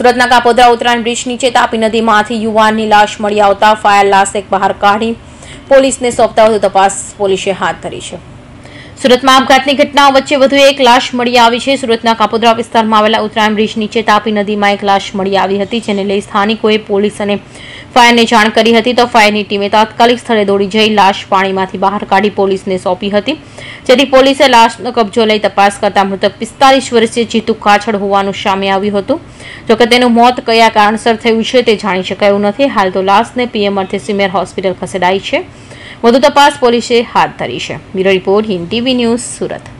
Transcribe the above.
સુરતના કાપોદ્રા ઉત્તરાયણ બ્રિજ નીચે તાપી નદીમાંથી યુવાનની લાશ મળી આવતા ફાયર લાશ એક બહાર કાઢી પોલીસને સોંપતા વધુ તપાસ પોલીસે હાથ ધરી છે. સુરતમાં આપઘાતની ઘટનાઓ વચ્ચે વધુ એક લાશ મળી આવી છે. સુરતના કાપોદ્રા વિસ્તારમાં આવેલા ઉત્તરાયણ બ્રિજ નીચે તાપી નદીમાં એક લાશ મળી આવી હતી, જેને લઈ સ્થાનિકોએ પોલીસ અને ફાયરને જાણ કરી હતી. તો ફાયરની ટીમે તાત્કાલિક સ્થળે દોડી જઈ લાશ પાણીમાંથી બહાર કાઢી પોલીસને સોંપી હતી. જેથી પોલીસે લાશનો કબજો લઈ તપાસ કરતા મૃતક પિસ્તાલીસ વર્ષીય જીતુ કાછડ હોવાનું સામે આવ્યું હતું. જોકે તેનું મોત કયા કારણસર થયું છે તે જાણી શકાયું નથી. હાલ તો લાશને પીએમ અર્થે સિમેર હોસ્પિટલ ખસેડાઈ છે. વધુ તપાસ પોલીસે હાથ ધરી છે. Bureau report Hind TV news Surat.